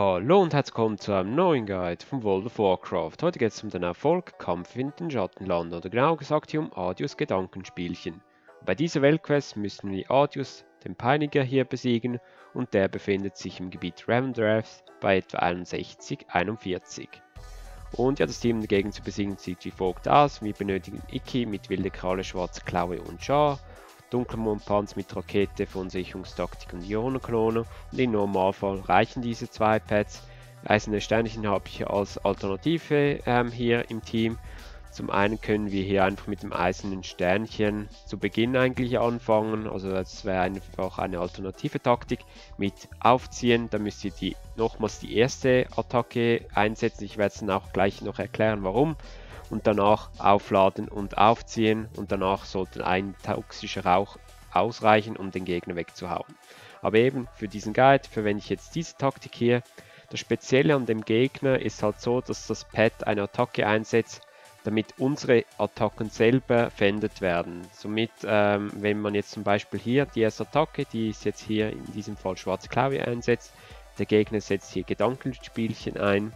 Hallo und herzlich willkommen zu einem neuen Guide von World of Warcraft. Heute geht es um den Erfolg Kampf in den Schattenland oder genau gesagt hier um Adius Gedankenspielchen. Bei dieser Weltquest müssen wir Adius, den Peiniger, hier besiegen und der befindet sich im Gebiet Ravendreath bei etwa 6141. Und ja, das Team dagegen zu besiegen sieht wie folgt aus. Wir benötigen Iki mit wilde Kralle, schwarze Klaue und Char, Dunkelmondpanzer mit Rakete, von Sicherungstaktik und Ionenkanone und im Normalfall reichen diese zwei Pads. Eiserne Sternchen habe ich als Alternative ähm, hier im Team. Zum einen können wir hier einfach mit dem eisernen Sternchen zu Beginn eigentlich anfangen, also das wäre einfach eine alternative Taktik mit Aufziehen, da müsst ihr die, nochmals die erste Attacke einsetzen, ich werde es dann auch gleich noch erklären warum und danach aufladen und aufziehen und danach sollte ein toxischer Rauch ausreichen, um den Gegner wegzuhauen. Aber eben für diesen Guide verwende ich jetzt diese Taktik hier. Das Spezielle an dem Gegner ist halt so, dass das Pad eine Attacke einsetzt, damit unsere Attacken selber verwendet werden. Somit, ähm, wenn man jetzt zum Beispiel hier die erste Attacke, die ist jetzt hier in diesem Fall schwarze Klaue einsetzt, der Gegner setzt hier Gedankenspielchen ein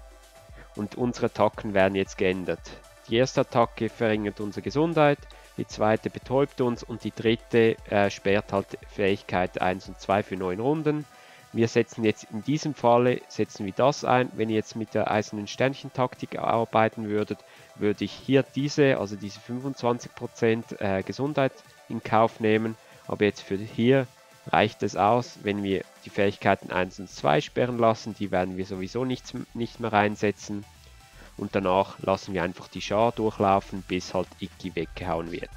und unsere Attacken werden jetzt geändert. Die erste Attacke verringert unsere Gesundheit, die zweite betäubt uns und die dritte äh, sperrt halt Fähigkeit 1 und 2 für 9 Runden. Wir setzen jetzt in diesem Falle setzen wir das ein. Wenn ihr jetzt mit der eisernen Sternchen Taktik arbeiten würdet, würde ich hier diese, also diese 25% äh, Gesundheit in Kauf nehmen. Aber jetzt für hier reicht es aus, wenn wir die Fähigkeiten 1 und 2 sperren lassen. Die werden wir sowieso nicht, nicht mehr reinsetzen und danach lassen wir einfach die Schar durchlaufen, bis halt Iki weggehauen wird.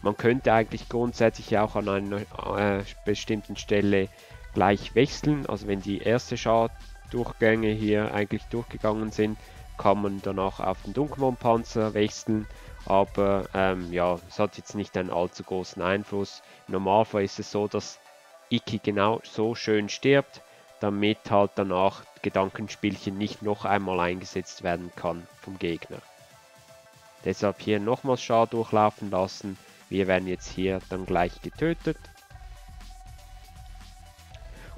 Man könnte eigentlich grundsätzlich auch an einer äh, bestimmten Stelle gleich wechseln, also wenn die erste Schar-Durchgänge hier eigentlich durchgegangen sind, kann man danach auf den Dunkelmondpanzer wechseln, aber ähm, ja, es hat jetzt nicht einen allzu großen Einfluss. Im Normalfall ist es so, dass Iki genau so schön stirbt, damit halt danach Gedankenspielchen nicht noch einmal eingesetzt werden kann vom Gegner. Deshalb hier nochmals Schar durchlaufen lassen. Wir werden jetzt hier dann gleich getötet.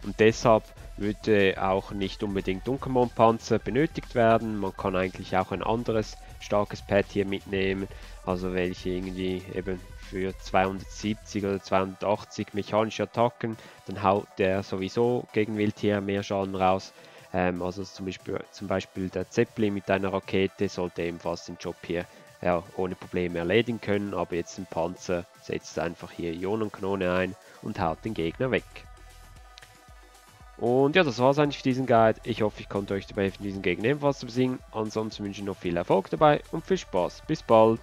Und deshalb würde auch nicht unbedingt Dunkelmondpanzer benötigt werden. Man kann eigentlich auch ein anderes starkes Pad hier mitnehmen. Also welche irgendwie eben für 270 oder 280 mechanische Attacken, dann haut der sowieso gegen Wildtier mehr Schaden raus. Ähm, also zum Beispiel, zum Beispiel der Zeppelin mit einer Rakete sollte ebenfalls den Job hier ja, ohne Probleme erledigen können, aber jetzt ein Panzer setzt einfach hier Ionenkanone ein und haut den Gegner weg. Und ja, das war es eigentlich für diesen Guide. Ich hoffe, ich konnte euch dabei helfen, diesen Gegner ebenfalls zu besiegen. Ansonsten wünsche ich noch viel Erfolg dabei und viel Spaß. Bis bald!